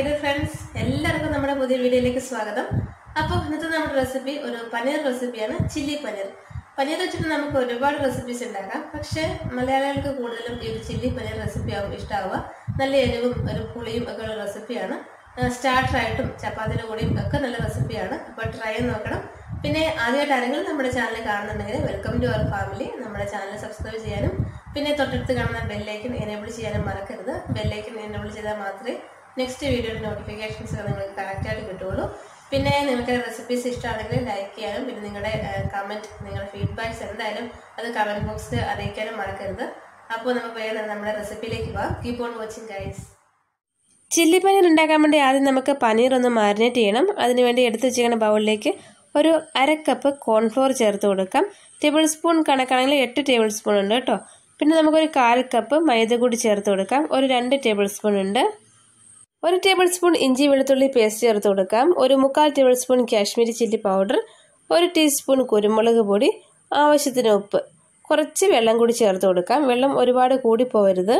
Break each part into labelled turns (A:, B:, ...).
A: High day friends എല്ലാവർക്കും നമ്മുടെ പുതിയ വീഡിയോയിലേക്ക് സ്വാഗതം. അപ്പോൾ ഇന്നത്തെ നമ്മുടെ റെസിപ്പി ഒരു പനീർ റെസിപ്പിയാണ് ചില്ലി പനീർ. പനീർ വെച്ചിട്ട് നമുക്ക് ഒരുപാട് റെസിപ്പീസ് ഉണ്ടാക്കാം. പക്ഷേ മലയാളികൾക്ക് കൂടുതലും ഈ ഒരു ചില്ലി പനീർ റെസിപ്പി ആവും ഇഷ്ടമാവുക നല്ല എരിവും ഒരു പുളിയും ഒക്കെ ഉള്ള റെസിപ്പിയാണ് സ്റ്റാർട്ടറായിട്ടും ചപ്പാത്തിന്റെ കൂടെയും ഒക്കെ നല്ല റെസിപ്പിയാണ് അപ്പോൾ ട്രൈ ചെയ്ത് നോക്കണം. പിന്നെ ആദ്യമായിട്ട് ആരെങ്കിലും നമ്മുടെ ചാനൽ കാണുന്നുണ്ടെങ്കിൽ വെൽക്കം ടു അവർ ഫാമിലി നമ്മുടെ ചാനൽ സബ്സ്ക്രൈബ് ചെയ്യാനും പിന്നെ തൊട്ടടുത്ത് കാണുന്ന ബെല്ലൈക്കൻ എനേബിൾ ചെയ്യാനും മറക്കരുത്. ബെല്ലൈക്കൻ എനേബിൾ ചെയ്താൽ മാത്രമേ നെക്സ്റ്റ് വീഡിയോയുടെ നോട്ടിഫിക്കേഷൻസ് നിങ്ങൾക്ക് കറക്റ്റായിട്ട് കിട്ടുള്ളൂ. പിന്നെ നിങ്ങൾക്ക് റെസിപ്പീസ് ഇഷ്ടമാണെങ്കിൽ ലൈക്ക് ചെയ്യാനും പിന്നെ നിങ്ങളുടെ കമന്റ് നിങ്ങളുടെ ഫീഡ്ബാക്ക്സ് എന്തായാലും അത് കമന്റ് ബോക്സിൽ അറിയിക്കാനും മറക്കരുത്. അപ്പോൾ നമുക്ക് വേഗം നമ്മുടെ റെസിപ്പിയിലേക്ക് പോകാം. Keep on watching guys chilli paneer ഉണ്ടാക്കാൻ വേണ്ടി ആദ്യം നമുക്ക് പനീർ ഒന്ന് മാരിനേറ്റ് ചെയ്യണം. അതിനുവേണ്ടി എടുത്ത് വെച്ചിരിക്കുന്ന ബൗളിലേക്ക് ഒരു അര കപ്പ് കോൺഫ്ലോർ ചേർത്ത് കൊടുക്കാം. ടേബിൾ സ്പൂൺ കണക്കാണെങ്കിൽ എട്ട് ടേബിൾ സ്പൂൺ ഉണ്ട് കേട്ടോ. പിന്നെ നമുക്കൊരു കാൽ കപ്പ് മൈദ കൂടി ചേർത്ത് കൊടുക്കാം. ഒരു രണ്ട് ടേബിൾ സ്പൂൺ ഉണ്ട്. ഒരു ടേബിൾ സ്പൂൺ ഇഞ്ചി വെളുത്തുള്ളി പേസ്റ്റ് ചേർത്ത് കൊടുക്കാം. ഒരു മുക്കാൽ tablespoon Kashmiri chilli powder ഒരു ടീസ്പൂൺ കുരുമുളക് പൊടി ആവശ്യത്തിന് ഉപ്പ്. കുറച്ച് വെള്ളം കൂടി ചേർത്ത് കൊടുക്കാം. വെള്ളം ഒരുപാട് കൂടി പോകരുത്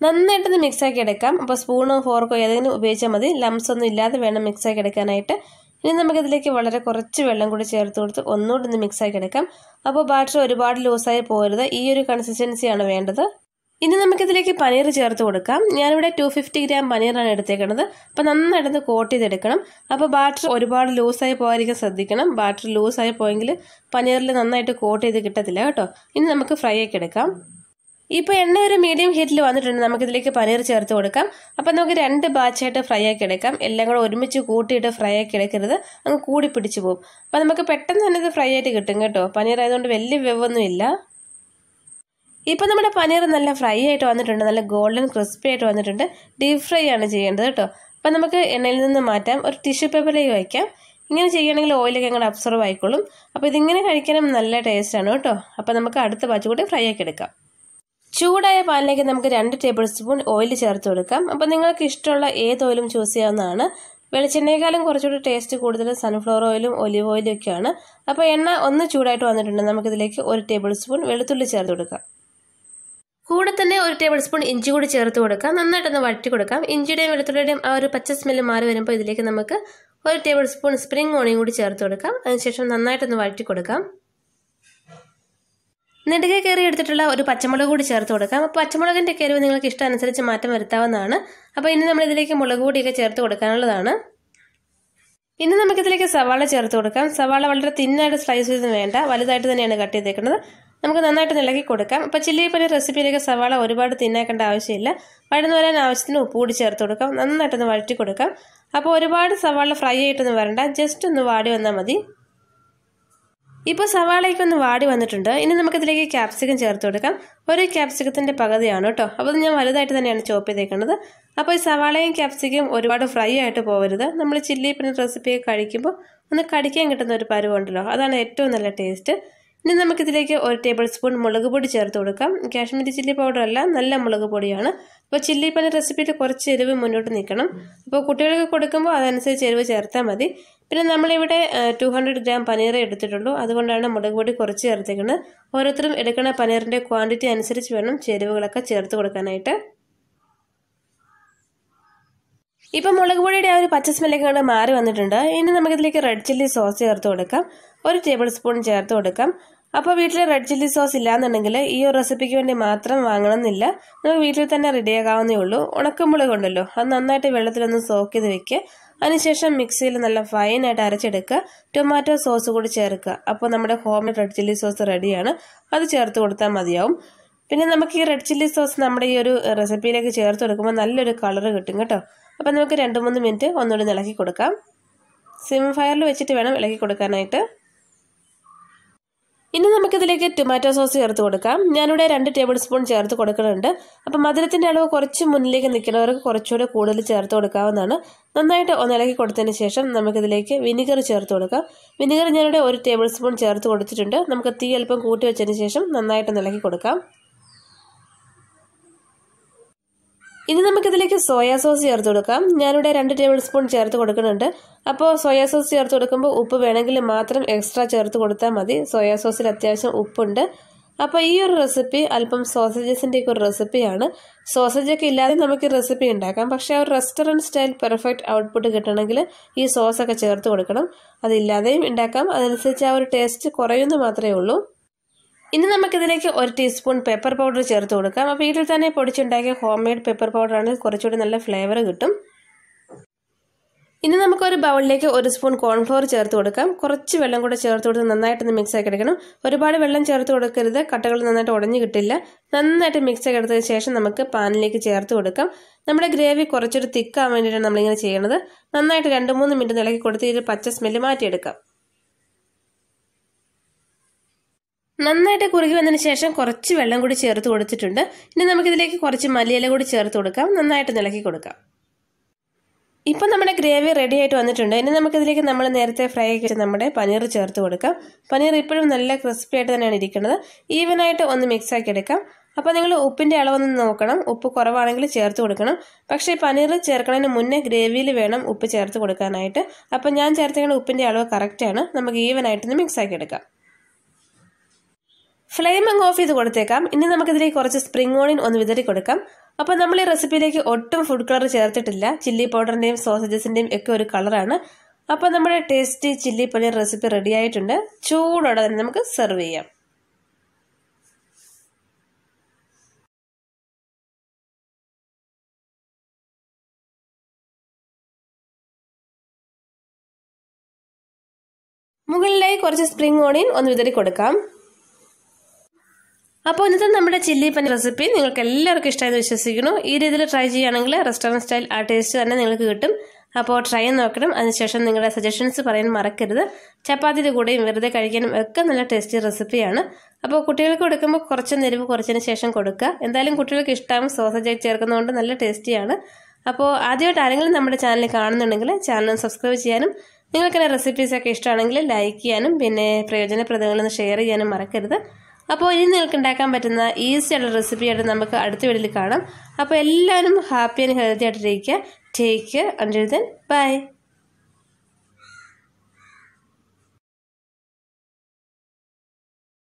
A: നന്നായിട്ടൊന്ന് മിക്സാക്കി എടുക്കാം. അപ്പോൾ സ്പൂണോ ഫോർക്കോ ഏതെങ്കിലും ഉപയോഗിച്ചാൽ മതി. ലംസ് ഒന്നും ഇല്ലാതെ വേണം മിക്സാക്കി എടുക്കാനായിട്ട്. ഇനി നമുക്കിതിലേക്ക് വളരെ കുറച്ച് വെള്ളം കൂടി ചേർത്ത് കൊടുത്ത് ഒന്നുകൂടി ഒന്ന് മിക്സാക്കി എടുക്കാം. അപ്പോൾ ബാറ്റർ ഒരുപാട് ലൂസായി പോകരുത് ഈ ഒരു കൺസിസ്റ്റൻസിയാണ് വേണ്ടത്. ഇനി നമുക്കിതിലേക്ക് പനീർ ചേർത്ത് കൊടുക്കാം. ഞാനിവിടെ ടു ഫിഫ്റ്റി ഗ്രാം പനീറാണ് എടുത്തേക്കുന്നത് അപ്പോൾ നന്നായിട്ടൊന്ന് കോട്ട് ചെയ്തെടുക്കണം. അപ്പോൾ ബാറ്റർ ഒരുപാട് ലൂസായി പോകാതിരിക്കാൻ ശ്രദ്ധിക്കണം. ബാറ്റർ ലൂസായി പോയെങ്കിൽ പനീറിൽ നന്നായിട്ട് കോട്ട് ചെയ്ത് കിട്ടത്തില്ല കേട്ടോ. ഇനി നമുക്ക് ഫ്രൈ ആക്കി എടുക്കാം. ഇപ്പോൾ എണ്ണ ഒരു മീഡിയം ഹീറ്റിൽ വന്നിട്ടുണ്ട്. നമുക്കിതിലേക്ക് പനീർ ചേർത്ത് കൊടുക്കാം. അപ്പോൾ നമുക്ക് രണ്ട് ബാച്ചായിട്ട് ഫ്രൈ ആക്കി എടുക്കാം. എല്ലാം കൂടെ ഒരുമിച്ച് കൂട്ടിയിട്ട് ഫ്രൈ ആക്കി എടുക്കരുത്. അങ്ങ് കൂടി പിടിച്ചു പോകും അപ്പോൾ നമുക്ക് പെട്ടെന്ന് തന്നെ ഇത് ഫ്രൈ ആയിട്ട് കിട്ടും കേട്ടോ. പനീർ ആയതുകൊണ്ട് വലിയ വെവൊന്നുമില്ല ഇപ്പം നമ്മുടെ പനീർ നല്ല ഫ്രൈ ആയിട്ട് വന്നിട്ടുണ്ട് നല്ല ഗോൾഡൻ ക്രിസ്പി ആയിട്ട് വന്നിട്ടുണ്ട്. ഡീപ് ഫ്രൈ ആണ് ചെയ്യേണ്ടത് കേട്ടോ. അപ്പം നമുക്ക് എണ്ണയിൽ നിന്ന് മാറ്റാം. ഒരു ടിഷ്യൂ പേപ്പറിലേക്ക് വയ്ക്കാം. ഇങ്ങനെ ചെയ്യുകയാണെങ്കിൽ ഓയിലൊക്കെ അങ്ങോട്ട് അബ്സർവ് ആയിക്കോളും. അപ്പോൾ ഇതിങ്ങനെ കഴിക്കാനും നല്ല ടേസ്റ്റാണ് കേട്ടോ. അപ്പോൾ നമുക്ക് അടുത്ത ബാച്ച് കൂടി ഫ്രൈ ആക്കി എടുക്കാം. ചൂടായ പാലിലേക്ക് നമുക്ക് രണ്ട് ടേബിൾ സ്പൂൺ ഓയിൽ ചേർത്ത് കൊടുക്കാം. അപ്പോൾ നിങ്ങൾക്ക് ഇഷ്ടമുള്ള ഏത് ഓയിലും ചൂസ് ചെയ്യാവുന്നതാണ്. വെളിച്ചെണ്ണയെക്കാളും കുറച്ചുകൂടി ടേസ്റ്റ് കൂടുതൽ സൺഫ്ലവർ ഓയിലും ഒലിവ് ഓയിലും ഒക്കെയാണ്. അപ്പോൾ എണ്ണ ഒന്ന് ചൂടായിട്ട് വന്നിട്ടുണ്ട്. നമുക്കിതിലേക്ക് ഒരു ടേബിൾ സ്പൂൺ വെളുത്തുള്ളി ചേർത്ത് കൊടുക്കാം. ഒരു ടേബിൾ സ്പൂൺ ഇഞ്ചി കൂടി ചേർത്ത് കൊടുക്കാം. നന്നായിട്ടൊന്ന് വഴറ്റി കൊടുക്കാം. ഇഞ്ചിയുടെയും വെളുത്തുള്ളിയുടെയും ആ ഒരു പച്ച സ്മെല്ല് മാറി വരുമ്പോൾ ഇതിലേക്ക് നമുക്ക് ഒരു ടേബിൾ സ്പൂൺ സ്പ്രിംഗ് ഓണിയും കൂടി ചേർത്ത് കൊടുക്കാം. അതിനുശേഷം നന്നായിട്ടൊന്ന് വഴറ്റി കൊടുക്കാം. നെടുകെ കയറി എടുത്തിട്ടുള്ള ഒരു പച്ചമുളക് കൂടി ചേർത്ത് കൊടുക്കാം. അപ്പോൾ പച്ചമുളകിന്റെ കയറിവ് നിങ്ങൾക്ക് ഇഷ്ടമനുസരിച്ച് മാറ്റം വരുത്താവുന്നതാണ്. അപ്പോൾ ഇനി നമ്മൾ ഇതിലേക്ക് മുളക് പൊടിയൊക്കെ ചേർത്ത് കൊടുക്കാനുള്ളതാണ്. ഇനി നമുക്കിതിലേക്ക് സവാള ചേർത്ത് കൊടുക്കാം. സവാള വളരെ തിന്നായിട്ട് സ്ലൈസ് ചെയ്ത് വേണ്ട. വലുതായിട്ട് തന്നെയാണ് കട്ട് ചെയ്തേക്കുന്നത്. നമുക്ക് നന്നായിട്ട് ഇളക്കി കൊടുക്കാം. അപ്പോൾ ചില്ലി പനീർ റെസിപ്പിയിലേക്ക് സവാള ഒരുപാട് തിന്നാക്കേണ്ട ആവശ്യമില്ല. വഴന്നു വരാൻ ആവശ്യത്തിന് ഉപ്പ് കൂടി ചേർത്ത് കൊടുക്കാം. നന്നായിട്ടൊന്ന് വഴറ്റി കൊടുക്കാം. അപ്പോൾ ഒരുപാട് സവാള ഫ്രൈ ആയിട്ടൊന്നും വരണ്ട. ജസ്റ്റ് ഒന്ന് വാടി വന്നാൽ മതി. ഇപ്പോൾ സവാളയ്ക്ക് ഒന്ന് വാടി വന്നിട്ടുണ്ട്. ഇനി നമുക്കിതിലേക്ക് ക്യാപ്സിക്കം ചേർത്ത് കൊടുക്കാം. ഒരു ക്യാപ്സിക്കത്തിന്റെ പകുതിയാണ് കേട്ടോ. അപ്പോൾ ഞാൻ വലുതായിട്ട് തന്നെയാണ് ചോപ്പ് ചെയ്തേക്കുന്നത് അപ്പോൾ ഈ സവാളയും ക്യാപ്സിക്കും ഒരുപാട് ഫ്രൈ ആയിട്ട് പോകരുത് നമ്മൾ ചില്ലി പനീർ റെസിപ്പിയൊക്കെ കഴിക്കുമ്പോൾ ഒന്ന് കടിക്കാൻ കിട്ടുന്ന ഒരു പരുവുണ്ടല്ലോ. അതാണ് ഏറ്റവും നല്ല ടേസ്റ്റ് ഇനി നമുക്കിതിലേക്ക് ഒരു ടേബിൾ സ്പൂൺ മുളക് പൊടി ചേർത്ത് കൊടുക്കാം. കാശ്മീരി ചില്ലി പൗഡർ അല്ല നല്ല മുളക് പൊടിയാണ്. അപ്പോൾ ചില്ലി പനീർ റെസിപ്പിയിൽ കുറച്ച് എരിവ് മുന്നോട്ട് നിൽക്കണം. അപ്പോൾ കുട്ടികൾക്ക് കൊടുക്കുമ്പോൾ അതനുസരിച്ച് എരിവ് ചേർത്താൽ മതി. പിന്നെ നമ്മളിവിടെ ടു ഹൺഡ്രഡ് ഗ്രാം പനീർ എടുത്തിട്ടുള്ളൂ. അതുകൊണ്ടാണ് മുളക് പൊടി കുറച്ച് ചേർത്തേക്കുന്നത് ഓരോരുത്തരും എടുക്കുന്ന പനീറിന്റെ ക്വാണ്ടിറ്റി അനുസരിച്ച് വേണം ചേരുവകളൊക്കെ ചേർത്ത് കൊടുക്കാനായിട്ട്. ഇപ്പം മുളക് പൊടിയുടെ ആ ഒരു പച്ച സ്മെല്ലൊക്കെ കൊണ്ട് മാറി വന്നിട്ടുണ്ട്. ഇനി നമുക്കിതിലേക്ക് റെഡ് ചില്ലി സോസ് ചേർത്ത് കൊടുക്കാം. ഒരു ടേബിൾ സ്പൂൺ ചേർത്ത് കൊടുക്കാം. അപ്പോൾ വീട്ടിൽ റെഡ് ചില്ലി സോസ് ഇല്ലാന്നുണ്ടെങ്കിൽ ഈ ഒരു റെസിപ്പിക്ക് വേണ്ടി മാത്രം വാങ്ങണമെന്നില്ല. നമുക്ക് വീട്ടിൽ തന്നെ റെഡിയാക്കാവുന്നേ ഉള്ളൂ. ഉണക്കമുളക് ഉണ്ടല്ലോ അത് നന്നായിട്ട് വെള്ളത്തിലൊന്ന് സോക്ക് ചെയ്ത് വെക്കുക അതിനുശേഷം മിക്സിയിൽ നല്ല ഫൈനായിട്ട് അരച്ചെടുക്കുക. ടൊമാറ്റോ സോസ് കൂടി ചേർക്കുക. അപ്പോൾ നമ്മുടെ ഹോം റെഡ് ചില്ലി സോസ് റെഡിയാണ് അത് ചേർത്ത് കൊടുത്താൽ മതിയാവും. പിന്നെ നമുക്ക് ഈ റെഡ് ചില്ലി സോസ് നമ്മുടെ ഈ ഒരു റെസിപ്പിയിലേക്ക് ചേർത്ത് കൊടുക്കുമ്പോൾ നല്ലൊരു കളർ കിട്ടും കേട്ടോ. അപ്പോൾ നമുക്ക് രണ്ട് മൂന്ന് മിനിറ്റ് ഒന്നുകൂടി ഇളക്കി കൊടുക്കാം. സിം ഫയറിൽ വെച്ചിട്ട് വേണം ഇളക്കി കൊടുക്കാനായിട്ട്. ഇനി നമുക്കിതിലേക്ക് ടൊമാറ്റോ സോസ് ചേർത്ത് കൊടുക്കാം. ഞാനിവിടെ രണ്ട് ടേബിൾ സ്പൂൺ ചേർത്ത് കൊടുക്കുന്നുണ്ട്. അപ്പം മധുരത്തിന്റെ അളവ് കുറച്ച് മുന്നിലേക്ക് നിൽക്കുന്നവർക്ക് കുറച്ചുകൂടെ കൂടുതൽ ചേർത്ത് കൊടുക്കാവുന്നതാണ്. നന്നായിട്ട് ഒന്നിളക്കി കൊടുത്തതിന് ശേഷം നമുക്കിതിലേക്ക് വിനിഗർ ചേർത്ത് കൊടുക്കാം. വിനിഗർ ഞാനിവിടെ ഒരു ടേബിൾ സ്പൂൺ ചേർത്ത് കൊടുത്തിട്ടുണ്ട്. നമുക്ക് തീ അല്പം കൂട്ടി വെച്ചതിന് ശേഷം നന്നായിട്ട് ഇളക്കി കൊടുക്കാം. ഇനി നമുക്കിതിലേക്ക് സോയാ സോസ് ചേർത്ത് കൊടുക്കാം. ഞാനിവിടെ രണ്ട് ടേബിൾ സ്പൂൺ ചേർത്ത് കൊടുക്കുന്നുണ്ട്. അപ്പോൾ സോയാ സോസ് ചേർത്ത് കൊടുക്കുമ്പോൾ ഉപ്പ് വേണമെങ്കിൽ മാത്രം എക്സ്ട്രാ ചേർത്ത് കൊടുത്താൽ മതി. സോയാ സോസിൽ അത്യാവശ്യം ഉപ്പുണ്ട്. അപ്പോൾ ഈ ഒരു റെസിപ്പി അല്പം സോസേജസിന്റെ ഒക്കെ ഒരു റെസിപ്പിയാണ്. സോസേജൊക്കെ ഇല്ലാതെ നമുക്ക് റെസിപ്പി ഉണ്ടാക്കാം. പക്ഷേ ആ ഒരു റെസ്റ്റോറന്റ് സ്റ്റൈൽ പെർഫെക്റ്റ് ഔട്ട്പുട്ട് കിട്ടണമെങ്കിൽ ഈ സോസൊക്കെ ചേർത്ത് കൊടുക്കണം. അതില്ലാതെയും ഉണ്ടാക്കാം. അതനുസരിച്ച് ആ ഒരു ടേസ്റ്റ് കുറയുമെന്ന് മാത്രമേ ഉള്ളൂ. ഇനി നമുക്കിതിലേക്ക് ഒരു ടീസ്പൂൺ പെപ്പർ പൗഡർ ചേർത്ത് കൊടുക്കാം. അപ്പോൾ വീട്ടിൽ തന്നെ പൊടിച്ചുണ്ടാക്കിയ ഹോം മെയ്ഡ് പൗഡർ ആണ് കുറച്ചുകൂടി നല്ല ഫ്ലേവർ കിട്ടും. ഇനി നമുക്കൊരു ബൗളിലേക്ക് ഒരു സ്പൂൺ കോൺഫ്ലോർ ചേർത്ത് കൊടുക്കാം. കുറച്ച് വെള്ളം കൂടെ ചേർത്ത് കൊടുത്ത് നന്നായിട്ടൊന്ന് മിക്സ് ആക്കി എടുക്കണം. ഒരുപാട് വെള്ളം ചേർത്ത് കൊടുക്കരുത്. കട്ടകൾ നന്നായിട്ട് ഉടഞ്ഞു കിട്ടില്ല. നന്നായിട്ട് മിക്സ് ആക്കി എടുത്തതിന് ശേഷം നമുക്ക് പാനിലേക്ക് ചേർത്ത് കൊടുക്കാം. നമ്മുടെ ഗ്രേവി കുറച്ചൊരു തിക്കാൻ വേണ്ടിയിട്ടാണ് നമ്മളിങ്ങനെ ചെയ്യണത്. നന്നായിട്ട് രണ്ട് മൂന്ന് മിനിറ്റ് ഇളക്കി കൊടുത്ത് ഇതിൽ പച്ച സ്മെല്ല് മാറ്റിയെടുക്കാം. നന്നായിട്ട് കുറുകി വന്നതിന് ശേഷം കുറച്ച് വെള്ളം കൂടി ചേർത്ത് കൊടുത്തിട്ടുണ്ട്. ഇനി നമുക്കിതിലേക്ക് കുറച്ച് മല്ലിയില കൂടി ചേർത്ത് കൊടുക്കാം. നന്നായിട്ട് നിലക്കി കൊടുക്കാം. ഇപ്പം നമ്മുടെ ഗ്രേവി റെഡി ആയിട്ട് വന്നിട്ടുണ്ട്. ഇനി നമുക്കിതിലേക്ക് നമ്മൾ നേരത്തെ ഫ്രൈ ആക്കി നമ്മുടെ പനീർ ചേർത്ത് കൊടുക്കാം. പനീർ ഇപ്പോഴും നല്ല ക്രിസ്പി ആയിട്ട് തന്നെയാണ് ഇരിക്കുന്നത്. ഈവനായിട്ട് ഒന്ന് മിക്സ് ആക്കി എടുക്കാം. അപ്പോൾ നിങ്ങൾ ഉപ്പിന്റെ അളവൊന്ന് നോക്കണം. ഉപ്പ് കുറവാണെങ്കിൽ ചേർത്ത് കൊടുക്കണം. പക്ഷേ പനീർ ചേർക്കുന്നതിന് മുന്നേ ഗ്രേവിയിൽ വേണം ഉപ്പ് ചേർത്ത് കൊടുക്കാനായിട്ട്. അപ്പോൾ ഞാൻ ചേർത്തേക്കുന്ന ഉപ്പിന്റെ അളവ് കറക്റ്റാണ് നമുക്ക് ഈവനായിട്ടൊന്ന് മിക്സ് ആക്കി എടുക്കാം. ഫ്ലെയിം അങ്ങ് ഓഫ് ചെയ്ത് കൊടുത്തേക്കാം. ഇനി നമുക്കിതിലേക്ക് കുറച്ച് സ്പ്രിംഗ് ഓണിയൻ ഒന്ന് വിതറി കൊടുക്കാം. അപ്പോൾ നമ്മൾ ഈ റെസിപ്പിയിലേക്ക് ഒട്ടും ഫുഡ് കളർ ചേർത്തിട്ടില്ല. ചില്ലി പൗഡറിന്റെയും സോസേജസിന്റെയും ഒക്കെ ഒരു കളറാണ് അപ്പോൾ നമ്മുടെ tasty chilli paneer recipe ready ആയിട്ടുണ്ട്. ചൂടോടെ തന്നെ നമുക്ക് സെർവ് ചെയ്യാം. മുകളിലായി കുറച്ച് സ്പ്രിംഗ് ഓണിയൻ ഒന്ന് വിതറി കൊടുക്കാം. അപ്പോൾ ഇന്നത്തെ നമ്മുടെ ചില്ലി പനീർ റെസിപ്പി നിങ്ങൾക്ക് എല്ലാവർക്കും ഇഷ്ടമായെന്ന് വിശ്വസിക്കുന്നു. ഈ രീതിയിൽ ട്രൈ ചെയ്യുകയാണെങ്കിൽ റെസ്റ്റോറന്റ് സ്റ്റൈൽ ആ ടേസ്റ്റ് തന്നെ നിങ്ങൾക്ക് കിട്ടും. അപ്പോൾ ട്രൈ നോക്കണം. അതിനുശേഷം നിങ്ങളുടെ സജഷൻസ് പറയാൻ മറക്കരുത്. ചപ്പാത്തിയുടെ കൂടെയും വെറുതെ കഴിക്കാനും ഒക്കെ നല്ല ടേസ്റ്റി റെസിപ്പിയാണ് അപ്പോൾ കുട്ടികൾക്ക് കൊടുക്കുമ്പോൾ കുറച്ച് നെരുവ് കുറച്ചതിന് ശേഷം കൊടുക്കുക. എന്തായാലും കുട്ടികൾക്ക് ഇഷ്ടമാകും സോസേജ് ചേർക്കുന്നതുകൊണ്ട് നല്ല ടേസ്റ്റിയാണ് അപ്പോൾ ആദ്യമായിട്ട് ആരെങ്കിലും നമ്മുടെ ചാനൽ കാണുന്നുണ്ടെങ്കിൽ ചാനൽ സബ്സ്ക്രൈബ് ചെയ്യാനും നിങ്ങൾക്ക് എന്റെ റെസിപ്പീസൊക്കെ ഇഷ്ടമാണെങ്കിൽ ലൈക്ക് ചെയ്യാനും പിന്നെ പ്രയോജനപ്രദങ്ങളൊന്ന് ഷെയർ ചെയ്യാനും മറക്കരുത്. അപ്പോൾ ഇനി നിങ്ങൾക്ക് ഉണ്ടാക്കാൻ പറ്റുന്ന ഈസി ആയിട്ടുള്ള റെസിപ്പിയായിട്ട് നമുക്ക് അടുത്ത വീഡിയോയിൽ കാണാം. അപ്പോൾ എല്ലാവരും ഹാപ്പി ആൻഡ് ഹെൽത്തി ആയിട്ടിരിക്കുക. Take care until then bye